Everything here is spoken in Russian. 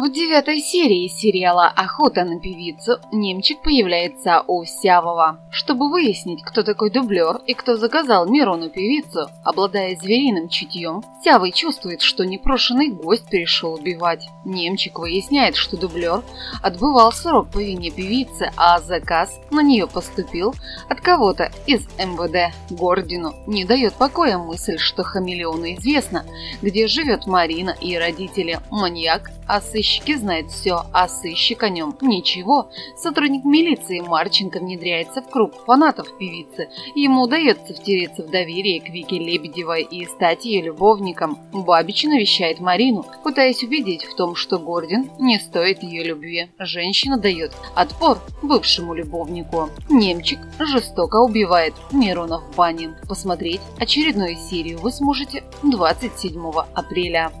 В девятой серии сериала «Охота на певицу» немчик появляется у Сявова. Чтобы выяснить, кто такой дублер и кто заказал Мирону певицу, обладая звериным чутьем, Сявый чувствует, что непрошенный гость пришел убивать. Немчик выясняет, что дублер отбывал срок по вине певицы, а заказ на нее поступил от кого-то из МВД. Гордину не дает покоя мысль, что хамелеону известно, где живет Марина и родители. Маньяк, а сыщики знают все, а сыщик о нем ничего. Сотрудник милиции Марченко внедряется в круг фанатов певицы. Ему удается втереться в доверие к Вике Лебедевой и стать ее любовником. Бабич навещает Марину, пытаясь убедить в том, что Гордин не стоит ее любви. Женщина дает отпор бывшему любовнику. Немчик жестоко убивает Мирона в бане. Посмотреть очередную серию вы сможете 27 апреля.